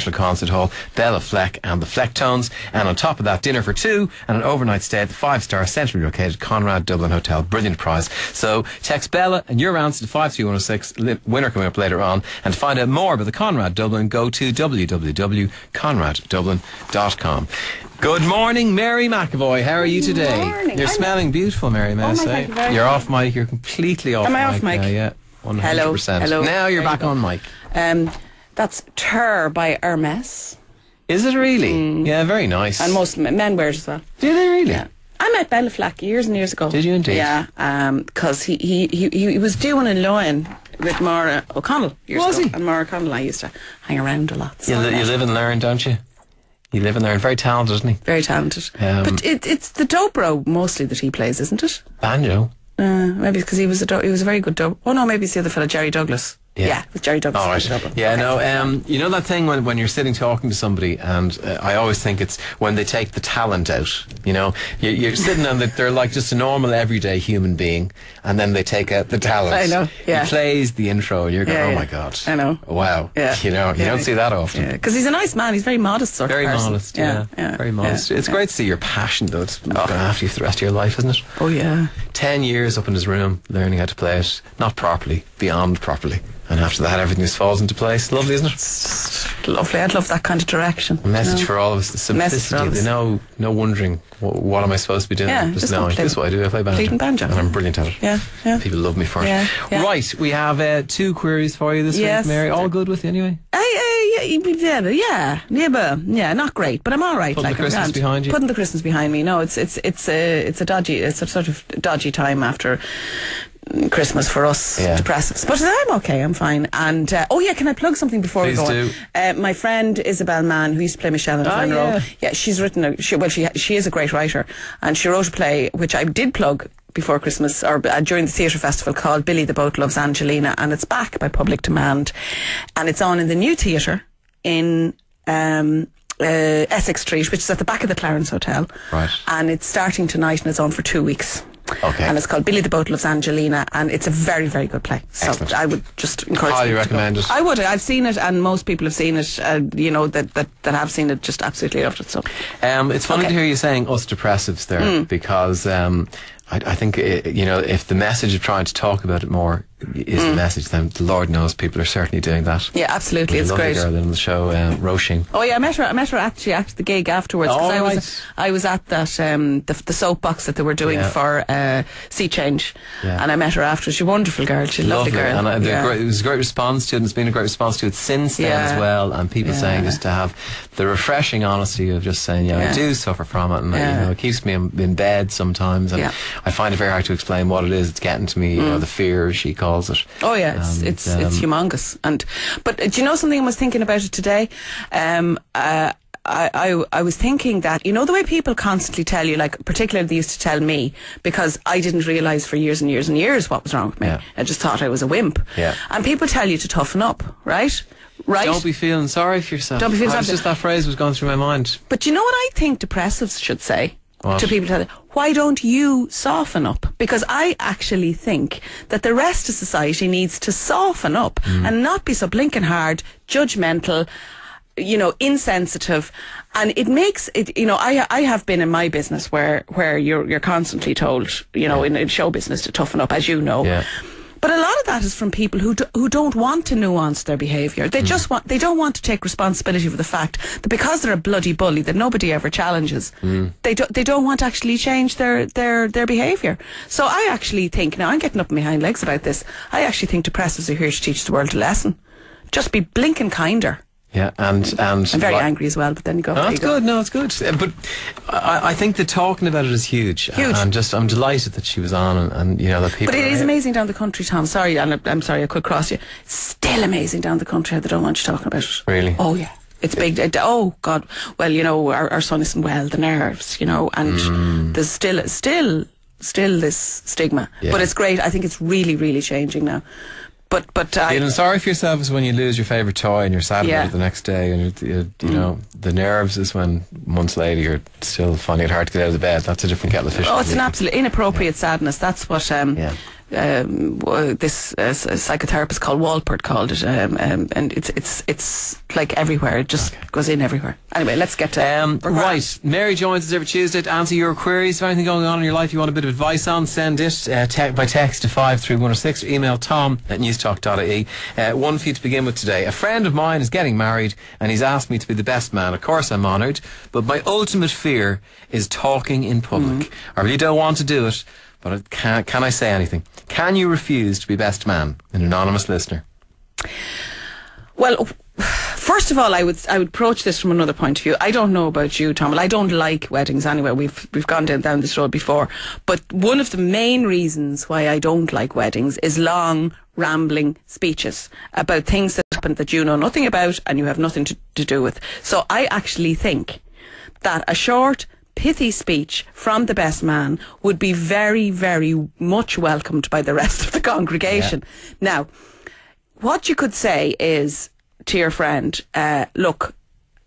National Concert Hall, Béla Fleck and the Flecktones. And on top of that, dinner for two and an overnight stay at the five-star centrally located Conrad Dublin Hotel. Brilliant prize. So text Bella and your answer to 53106, li- winner coming up later on. And to find out more about the Conrad Dublin, go to www.conraddublin.com. Good morning, Mary McEvoy. How are you today? morning. You're I'm- smelling beautiful, Mary, may I my, say. thank you You're off mic. You're completely off Am mic. I off mic? now, yeah. 100%. Hello, hello. Now you're There back go. on mic. Um, that's Terre by Hermes. Is it really? Yeah, very nice. Mm. And most men wear it as well. Do they really? Yeah. I met Béla Fleck years and years ago. Did you indeed? Yeah, because he, he, he, he was doing a line with Maura O'Connell years Was ago. he? And Maura O'Connell I used to hang around a lot. so You, li- you live and learn, don't you? You live and learn. Very talented, isn't he? Very talented. Um, but it, it's the dobro mostly that he plays, isn't it? Banjo. Uh, maybe because he was a do- he was a very good dobro. Oh no, maybe it's the other fellow, Jerry Douglas. Yeah. Yeah, with Jerry Douglas. All right. Yeah, Okay. no. Um, you know that thing when, when you're sitting talking to somebody, and uh, I always think it's when they take the talent out. You know, you, you're sitting and they're like just a normal, everyday human being, and then they take out the talent. I know, yeah. He plays the intro, and you're going, Yeah, "Oh yeah. my god!" I know. Wow. Yeah. You know, you Yeah. don't see that often. Yeah, because he's a nice man. He's very modest sort Very of person. modest, yeah. Very modest. yeah, it's yeah. great to see your passion, though. It's going to have you for the rest of your life, isn't it? Oh yeah. 10 years up in his room learning how to play it, not properly, beyond properly. And after that, everything just falls into place. Lovely, isn't it? Lovely. I'd love that kind of direction. A message you know. for all of us the simplicity. all of the us. no, no wondering what, what am I supposed to be doing. Yeah, just just knowing this is what I do. If I play banjo. Banjo. And I'm brilliant at it. Yeah, yeah. People love me for it. Yeah, yeah. Right, we have uh, two queries for you this Yes. week, Mary. All good with you anyway? I, I, yeah, yeah, yeah, yeah, but, yeah, not great, but I'm all right. Putting like the Christmas grand. behind you? Putting the Christmas behind me. No, it's it's it's a it's a dodgy, it's a sort of dodgy time after Christmas for us Yeah. depressives. But I'm okay. I'm fine. And uh, oh yeah, can I plug something before Please we go? do. on? Uh, my friend Isobel Mahon, who used to play Michelle in Ah, Glen yeah. Yeah, she's written a. She, well, she she is a great writer, and she wrote a play which I did plug before Christmas or uh, during the theatre festival called Billy the Boat Loves Angelina, and it's back by public demand, and it's on in the new theatre in. Um, uh, Essex Street, which is at the back of the Clarence Hotel, Right. and it's starting tonight and it's on for two weeks. Okay. And it's called Billy the Boat Loves Angelina, and it's a very, very good play. So Excellent. I would just encourage. Highly people to go. recommend it. I would. I've seen it, and most people have seen it. Uh, you know that, that that have seen it, just absolutely loved it. So Um, it's funny Okay. To hear you saying us depressives there because um, I, I think uh, you know if the message of trying to talk about it more is Hmm. the message, then the Lord knows people are certainly doing that. yeah, absolutely, it's lovely great. girl in the show, um, Roisin. Oh yeah, I met her. I met her actually at the gig afterwards because Oh, I was right. I was at that um, the, the soapbox that they were doing Yeah. for uh, See Change, Yeah. and I met her after. She's a wonderful girl. She's a lovely, girl. and uh, the yeah. great, it was a great response to it. and It's been a great response to it since then as well. And people saying just to have the refreshing honesty of just saying, yeah, I do suffer from it, and uh, Yeah. you know, it keeps me in, in bed sometimes, and. I find it very hard to explain what it is. It's getting to me, you know, the fear she calls it. Oh yeah, it's And, it's it's um, humongous. And but uh, do you know something? I was thinking about it today. Um, uh, I, I I was thinking that you know the way people constantly tell you, like particularly they used to tell me because I didn't realise for years and years and years what was wrong with me. Yeah. I just thought I was a wimp. Yeah. And people tell you to toughen up, right? Right. Don't be feeling sorry for yourself. Don't be feeling I was sorry. just that phrase was going through my mind. But you know what I think depressives should say What? to people? Tell Why don't you soften up? Because I actually think that the rest of society needs to soften up Mm. and not be so blinking hard, judgmental. You know, insensitive, and it makes it. You know, I I have been in my business where where you're you're constantly told, you know, in, in show business to toughen up, as you know. Yeah. But a lot of that is from people who do, who don't want to nuance their behaviour. They just want they don't want to take responsibility for the fact that because they're a bloody bully that nobody ever challenges. Hmm. They don't they don't want to actually change their their their behaviour. So I actually think now I'm getting up on my hind legs about this. I actually think depressives are here to teach the world a lesson. Just be blinking kinder. Yeah, and and I'm very like- angry as well, but then you go. No, it's go. good. No, it's good. Uh, But I, I think the talking about it is huge. Huge. And just, I'm delighted that she was on, and, and you know that people. But it is amazing down the country, Tom. Sorry, and I'm sorry I could cross you. It's still amazing down the country how they don't want you talking about it. Really? Oh yeah. It's big. it- Oh God. Well, you know, our, our son isn't well. The nerves, you know, and Mm. there's still, still, still this stigma. Yeah. But it's great. I think it's really, really changing now. But, but I, Feeling sorry for yourself is when you lose your favourite toy and you're sad Yeah. Mm. about it the next day, and you, you, you know the nerves is when months later you're still finding it hard to get out of the bed. That's a different kettle of fish. Oh, it's an absolute inappropriate sadness. That's what um, Yeah. Um, this uh, psychotherapist called Wolpert called it, um, um, and it's it's it's like everywhere. It just goes in everywhere. Anyway, let's get to Um, right, Mary joins us every Tuesday to answer your queries. If anything going on in your life you want a bit of advice on, send it uh, te- by text to 53106 or email tom at newstalk.ie. Uh, one for you to begin with today. A friend of mine is getting married and he's asked me to be the best man. Of course I'm honoured, but my ultimate fear is talking in public. I really don't want to do it, but can, can I say anything? Can you refuse to be best man? An anonymous listener. Well, first of all, I would I would approach this from another point of view. I don't know about you, Tom. Well, I don't like weddings anyway. We've we've gone down, down this road before. But one of the main reasons why I don't like weddings is long rambling speeches about things that happen that you know nothing about and you have nothing to, to do with. So I actually think that a short pithy speech from the best man would be very, very much welcomed by the rest of the congregation. Now, what you could say is to your friend, uh, look,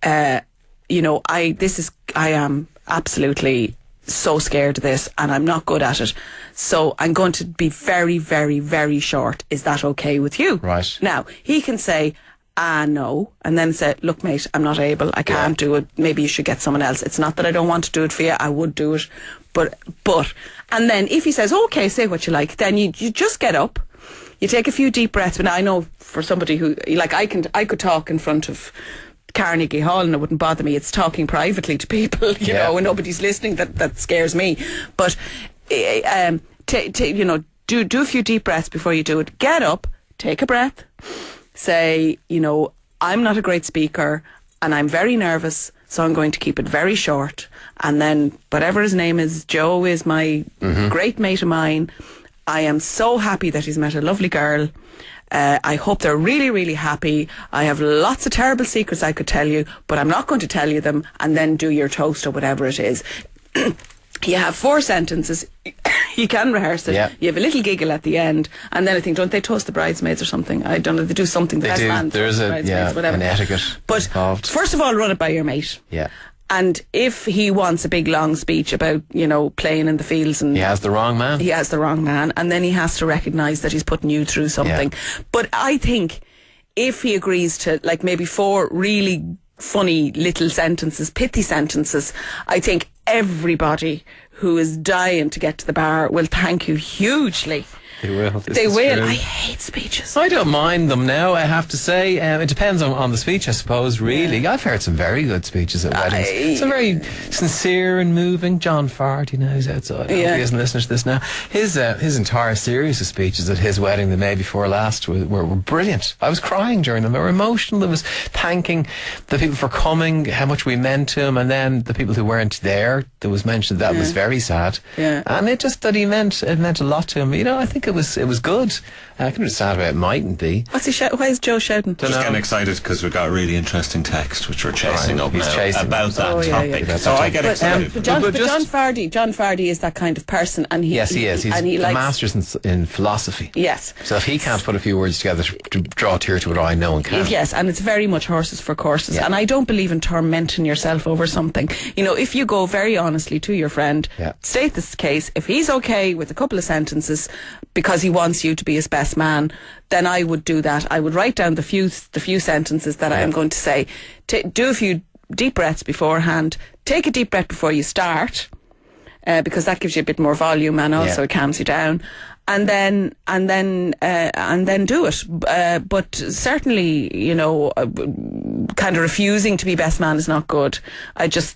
uh, you know, I this is I am absolutely so scared of this and I'm not good at it. So I'm going to be very, very, very short. Is that okay with you? Right. Now, he can say, ah, no, and then say, look, mate, I'm not able. I can't do it. Maybe you should get someone else. It's not that I don't want to do it for you. I would do it. But, but, and then if he says, okay, say what you like, then you, you just get up. You take a few deep breaths. But I know for somebody who, like, I can, I could talk in front of Carnegie Hall and it wouldn't bother me. It's talking privately to people, you Yeah. know, and nobody's listening that, that scares me. But, eh, um, ta ta you know, do, do a few deep breaths before you do it. Get up, take a breath, say, you know, I'm not a great speaker and I'm very nervous, so I'm going to keep it very short. And then whatever his name is, Joe is my great mate of mine. I am so happy that he's met a lovely girl. Uh, I hope they're really, really happy. I have lots of terrible secrets I could tell you, but I'm not going to tell you them and then do your toast or whatever it is. you have four sentences. you can rehearse it. Yeah. You have a little giggle at the end, and then I think, don't they toast the bridesmaids or something? I don't know. They do something. The They best do. man There is toasts the a- yeah, whatever. an etiquette But involved. first of all, run it by your mate. Yeah. And if he wants a big long speech about you know playing in the fields and He has the wrong man. he has the wrong man, and then he has to recognise that he's putting you through something. But I think if he agrees to like maybe four really funny little sentences, pithy sentences, I think everybody who is dying to get to the bar will thank you hugely. They will. This they is will. true. I hate speeches. I don't mind them now, I have to say. Um, it depends on, on the speech, I suppose, really. I've heard some very good speeches at weddings. Some very sincere and moving. John Fardy, you know, he's outside. I hope Yeah. He isn't listening to this now. His uh, his entire series of speeches at his wedding the May before last were, were, were brilliant. I was crying during them. They were emotional. There was thanking the people for coming, how much we meant to him, and then the people who weren't there. There was mentioned that was very sad. Yeah. And it just that he meant it meant a lot to him. You know, I think it was it was good. I can understand why it mightn't be. What's he? Shout- why is Joe shouting? Don't Just know. getting excited because we've got a really interesting text which we're chasing Right, up he's now chasing. about that Oh, yeah, yeah. topic. So I get But, excited. um, but John, But but John Fardy, John Fardy is that kind of person, and he Yes, he is. He's and he a likes master's in, in philosophy. yes. So if he can't put a few words together to, to draw a tear to it, I know and can. Yes, and it's very much horses for courses. Yeah. And I don't believe in tormenting yourself over something. You know, if you go very honestly to your friend, Yeah. state this case, if he's okay with a couple of sentences because he wants you to be his best man, then I would do that. I would write down the few the few sentences that I am going to say. Ta do a few deep breaths beforehand. Take a deep breath before you start. Uh, because that gives you a bit more volume and also Yeah. it calms you down and then and then uh, and then do it uh, but certainly you know uh, kind of refusing to be best man is not good i just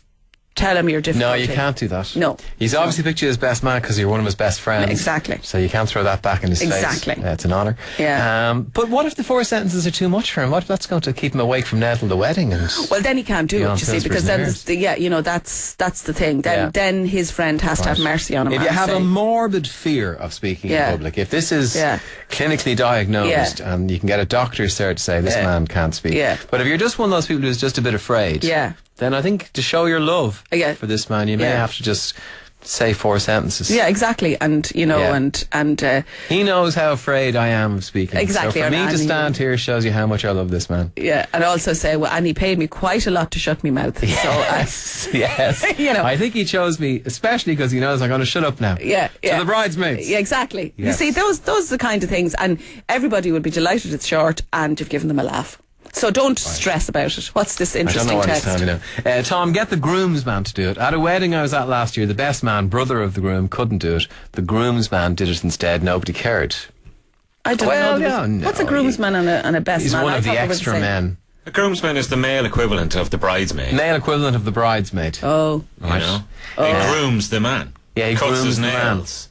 tell him you're difficult No, you can't do that. No. He's obviously picked you as best man because you're one of his best friends. Exactly. So you can't throw that back in his Exactly. face. Uh, it's an honour. Yeah. Um, but what if the four sentences are too much for him? What if that's going to keep him awake from now till the wedding? And well then he can't do it you see because then the, yeah you know that's that's the thing then Yeah. then his friend has to have mercy on him If you have say, a morbid fear of speaking Yeah. in public, if this is Yeah. clinically diagnosed and you can get a doctor's cert to say this man can't speak, Yeah. but if you're just one of those people who's just a bit afraid, Yeah. Then I think to show your love Yeah. for this man, you may Yeah. have to just say four sentences. Yeah, exactly. And you know, Yeah. and and uh, He knows how afraid I am of speaking. Exactly, So for me to stand here shows you how much I love this man. yeah, and also say, well, and he paid me quite a lot to shut me mouth. So uh, Yes, yes. You know. I think he chose me especially because he knows I'm going to shut up now. Yeah, To the bridesmaids. Yeah, exactly. You see, those those are the kind of things, and everybody will be delighted it's short, and you've given them a laugh. So don't stress about it. What's this I don't interesting know what text? he's telling me now. Uh, Tom, get the groomsman to do it. At a wedding I was at last year, the best man, brother of the groom, couldn't do it. The groomsman did it instead. Nobody cared. I don't Well, know. yeah, There's- What's a no, groomsman and a, and a best He's man? He's one I of the thought they were extra same. men. A groomsman is the male equivalent of the bridesmaid. Male equivalent of the bridesmaid. Oh, you know? He grooms the man. Yeah, he cuts grooms his the man. nails.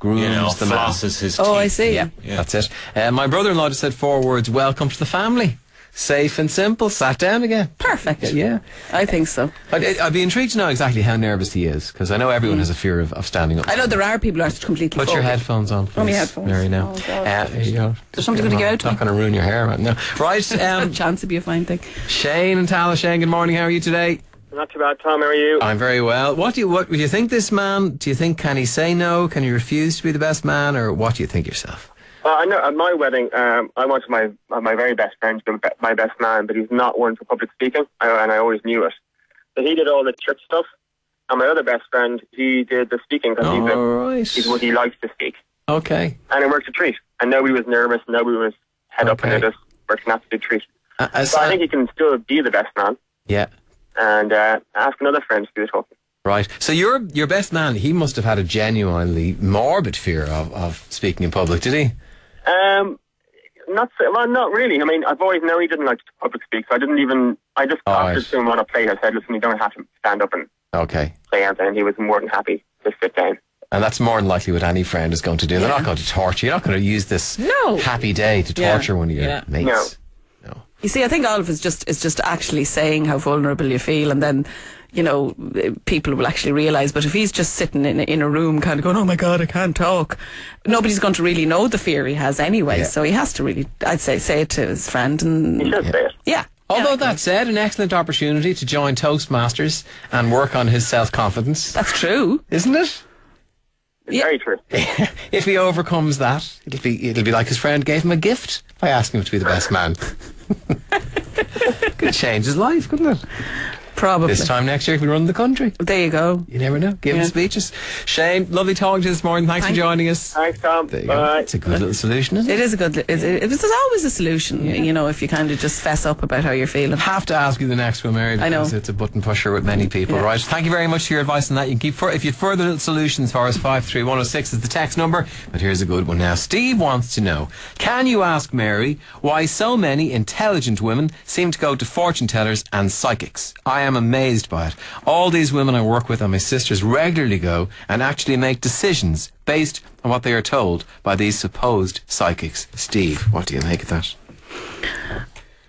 Grooms You know, the man. flosses his oh, I see. Yeah, Yeah. that's it. Uh, my brother-in-law just said four words. Welcome to the family. Safe and simple. Sat down again. Perfect. Yeah. I think so. I'd, I'd be intrigued to know exactly how nervous he is because I know everyone has a fear of, of standing up. I know there are people who are completely. Put your phobic. headphones on, please. Oh, my headphones. Mary, now. Oh, God. Uh, here you go. Is somebody gonna get out to Not going to ruin your hair, right? No. Right. Not a Um, chance to be a fine thing. Shane and Tallaght. Shane, good morning. How are you today? Not too bad, Tom. How are you? I'm very well. What do you what do you think this man? Do you think can he say no? Can he refuse to be the best man, or what do you think yourself? Well, I know at my wedding, um, I wanted my uh, my very best friend to be my best man, but he's not one for public speaking, and I always knew it. So he did all the church stuff, and my other best friend, he did the speaking because he's, a, All he's what he likes to speak, Okay. and it worked a treat. And nobody was nervous, nobody was head up, and it just worked an absolute treat. Uh, uh, So I think he can still be the best man, yeah. and uh, ask another friend to do the talking. Right. So your your best man, he must have had a genuinely morbid fear of, of speaking in public, did he? Um, not so, well, not really. I mean, I've always known he didn't like to public speak, so I didn't even. I just All offered right. to him on a plate. I said, "Listen, you don't have to stand up and Okay. play anything." And he was more than happy to sit down. And that's more than likely what any friend is going to do. They're not going to torture. You're not going to use this No. happy day to Yeah. torture one of your Yeah. mates. No. You see, I think all of it's just it's just actually saying how vulnerable you feel, and then you know people will actually realise. But if he's just sitting in a, in a room, kind of going, "Oh my God, I can't talk," nobody's going to really know the fear he has anyway. Yeah. So he has to really, I'd say, say it to his friend, He and should say it. yeah. Although yeah, that said, an excellent opportunity to join Toastmasters and work on his self confidence, that's true. isn't it? It's Yeah. very true. if he overcomes that, it'll be it'll be like his friend gave him a gift by asking him to be the best man. Could change his life, couldn't it? Probably. This time next year, if we run the country, There you go. you never know. Giving Yeah. speeches. Shane, lovely talking to you this morning. Thanks Thank- for joining us. Thanks, Tom. There you go. It's a good little solution, isn't it? It is a good. It, it, it, there's always a solution, you know, if you kind of just fess up about how you're feeling. have to ask you the next one, Mary, I know. it's a button pusher with many people, Yeah. right? Thank you very much for your advice on that. You can keep, fur- if you have further little solutions for us, 53106 is the text number. But here's a good one now. Steve wants to know, can you ask Mary why so many intelligent women seem to go to fortune tellers and psychics? I am amazed by it. All these women I work with and my sisters regularly go and actually make decisions based on what they are told by these supposed psychics. Steve, what do you make of that?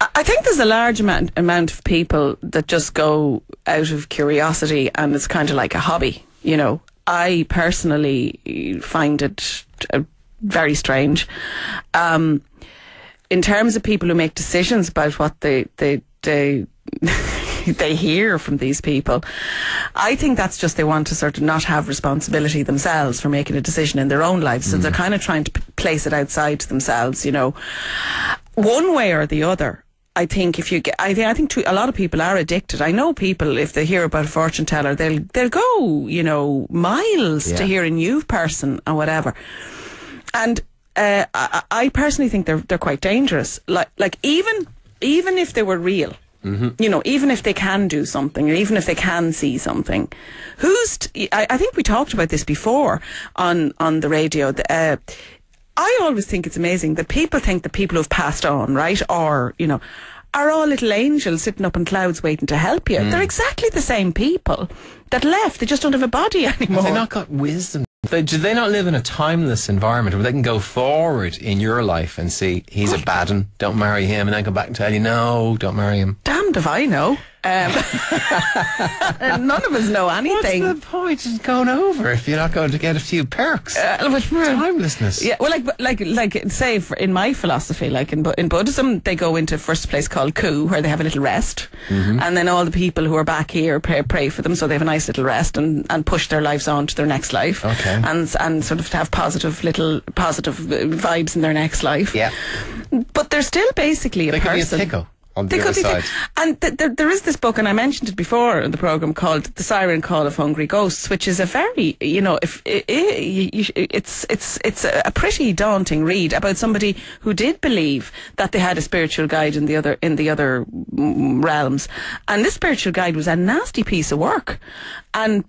I- I think there's a large amount, amount of people that just go out of curiosity and it's kind of like a hobby, you know. I personally find it uh, very strange. Um, in terms of people who make decisions about what they, they, they, they hear from these people, I think that's just they want to sort of not have responsibility themselves for making a decision in their own lives. So they're kind of trying to p- place it outside themselves, you know one way or the other. I think if you get, I think I think too, a lot of people are addicted. I know people if they hear about a fortune teller, they'll they'll go you know miles to hear a new person or whatever. And uh, I, I personally think they're they're quite dangerous. Like like even even if they were real, you know, even if they can do something, or even if they can see something, who's? T- I, I think we talked about this before on on the radio. The, Uh, I always think it's amazing that people think that people who've passed on, right, or you know, are all little angels sitting up in clouds waiting to help you. They're exactly the same people that left. They just don't have a body anymore. Have they not got wisdom? They, do they not live in a timeless environment where they can go forward in your life and see he's a bad one, don't marry him, and then come back and tell you, no, don't marry him? Damned if I know. None of us know anything. What's the point in going over if you're not going to get a few perks? Uh, which- Timelessness. Yeah, well, like, like, like, say, in my philosophy, like in, in Buddhism, they go into first place called Ku, where they have a little rest, and then all the people who are back here pray, pray for them, so they have a nice little rest and, and push their lives on to their next life, Okay. and and sort of have positive little positive uh, vibes in their next life. Yeah. but they're still basically a They could be a person. On They the could other side. and th- there, there is this book, and I mentioned it before in the program called "The Siren Call of Hungry Ghosts," which is a very, you know, if i i you, you, it's it's it's a, a pretty daunting read about somebody who did believe that they had a spiritual guide in the other in the other mm, realms, and this spiritual guide was a nasty piece of work, and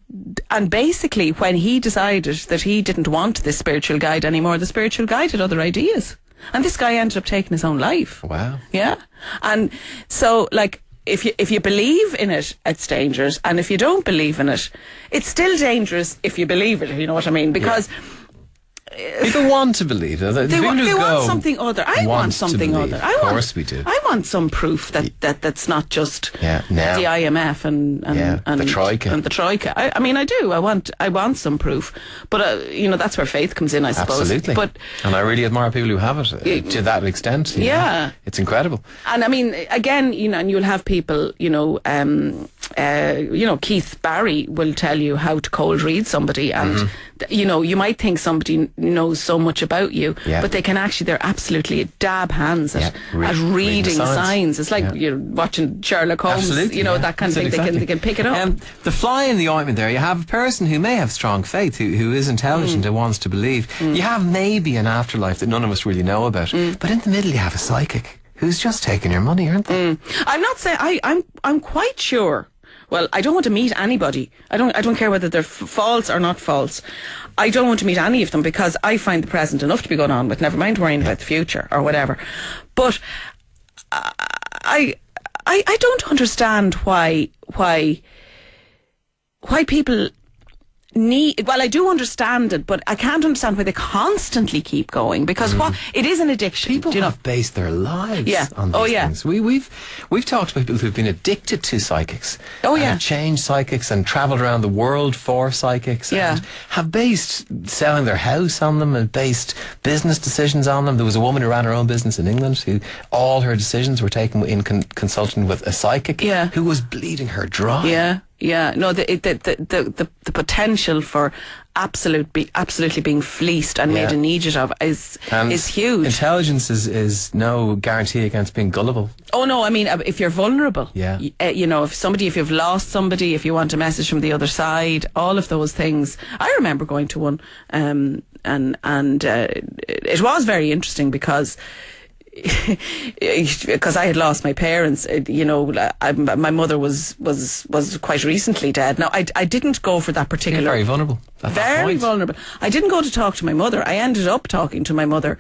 and basically when he decided that he didn't want this spiritual guide anymore, the spiritual guide had other ideas, and this guy ended up taking his own life. Wow. Yeah. And so like if you if you believe in it, it's dangerous, and if you don't believe in it, it's still dangerous if you believe it. If you know what I mean? Because People want to believe. They, they, want, they want something other. I want want something believe. other. I Of want, course we do. I want some proof that, that that's not just Yeah, now. the IMF and and, Yeah, and the Troika. and the troika. I, I mean, I do. I want I want some proof, but uh, you know that's where faith comes in, I suppose. Absolutely. But and I really admire people who have it uh, to that extent. you know. Yeah. It's incredible. And I mean, again, you know, and you'll have people, you know, um, uh, you know, Keith Barry will tell you how to cold read somebody, and th- you know, you might think somebody knows so much about you, Yeah. but they can actually they're absolutely dab hands at, Yeah, re- at reading reading signs. signs. It's like Yeah. you're watching Sherlock Holmes, Absolutely. you know, that kind of thing. It, They can, they can pick it up. Um, the fly in the ointment there, you have a person who may have strong faith, who, who is Mm. intelligent and wants to believe. You have maybe an afterlife that none of us really know about. Mm. But in the middle, you have a psychic who's just taking your money, aren't they? I'm not saying I, I'm I'm quite sure. Well, I don't want to meet anybody. I don't I don't care whether they're f- false or not false. I don't want to meet any of them because I find the present enough to be going on with. Never mind worrying about the future or whatever. But I I I don't understand why why why people need well i do understand it but i can't understand why they constantly keep going because what mm. it is an addiction People do you know based their lives Yeah. on oh, these Oh, yeah. things. We, we've we've talked about people who've been addicted to psychics. Oh, yeah. have changed psychics and travelled around the world for psychics. Yeah. And have based selling their house on them and based business decisions on them. There was a woman who ran her own business in England who all her decisions were taken in con- consulting with a psychic Yeah. who was bleeding her dry. Yeah, yeah. No, the the the the, the, potential for absolute be, absolutely being fleeced and Yeah. made an idiot of is And is huge. Intelligence is, is no guarantee against being gullible. oh no, I mean uh, if you're vulnerable, Yeah. y- uh, you know, if somebody, if you've lost somebody, if you want a message from the other side, all of those things. I remember going to one, um, and and uh, it was very interesting because. Because I had lost my parents, uh, you know, I, my mother was was was quite recently dead. Now I, I didn't go for that You're particular very vulnerable. very vulnerable. I didn't go to talk to my mother. I ended up talking to my mother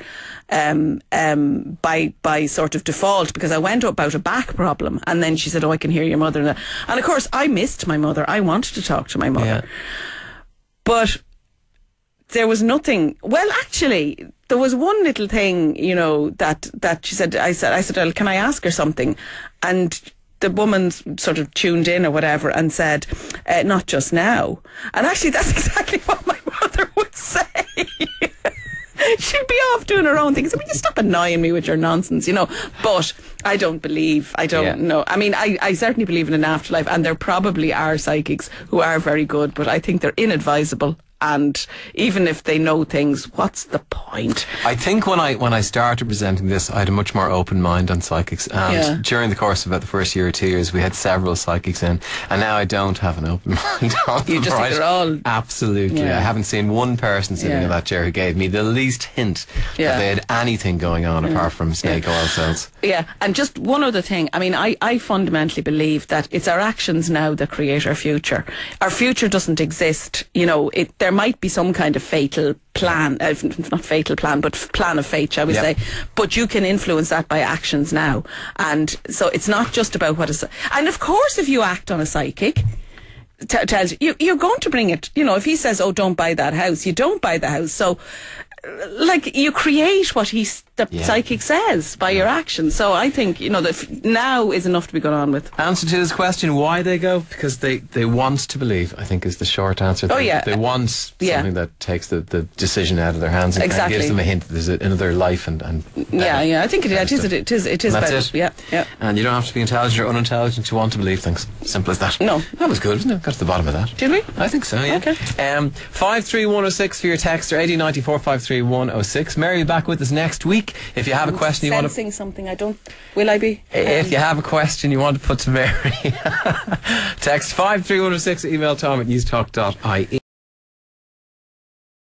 um, um, by by sort of default because I went about a back problem, and then she said, "Oh, I can hear your mother." And, and of course, I missed my mother. I wanted to talk to my mother, Yeah. but there was nothing. Well, actually, there was one little thing, you know, that that she said. I said, I said, well, can I ask her something? And the woman sort of tuned in or whatever and said, uh, "Not just now." And actually, that's exactly what my mother would say. She'd be off doing her own thing. So, will you stop annoying me with your nonsense, you know? But I don't believe, I don't Yeah. know. I mean, I, I certainly believe in an afterlife, and there probably are psychics who are very good, but I think they're inadvisable. And even if they know things, what's the point? I think when I when I started presenting this, I had a much more open mind on psychics. And Yeah. during the course of about the first year or two years, we had several psychics in, and now I don't have an open mind on You just think right? they're all- absolutely. Yeah. I haven't seen one person sitting Yeah. in that chair who gave me the least hint that they had anything going on apart from snake oil cells. Yeah, and just one other thing. I mean, I, I fundamentally believe that it's our actions now that create our future. Our future doesn't exist. You know, it, there might be some kind of fatal plan, uh, not fatal plan, but f- plan of fate, shall we Yeah. say. But you can influence that by actions now. And so it's not just about what is. And of course, if you act on a psychic, t- tells you, you you're going to bring it. You know, if he says, "Oh, don't buy that house," you don't buy the house. So, uh, like, you create what he's the Yeah. psychic says by your actions. So I think you know that now is enough to be gone on with. Answer to this question: Why they go? Because they, they want to believe. I think is the short answer. Oh, They- yeah. they want Yeah. something that takes the, the decision out of their hands and Exactly. gives them a hint that there's another life and and Yeah, yeah. I think it, it is. It is. It is. About- it. Yeah, yeah. And you don't have to be intelligent or unintelligent to want to believe things. Simple as that. No. That was good, wasn't it? Got to the bottom of that. Did we? I think so, yeah. Okay. Um, 53106 for your text or 8094 53106. Mary, back with us next week. If you have a question you want to. Sensing something. I don't. Will I be? If um, you have a question you want to put to Mary, text 53106, email tom at newstalk.ie.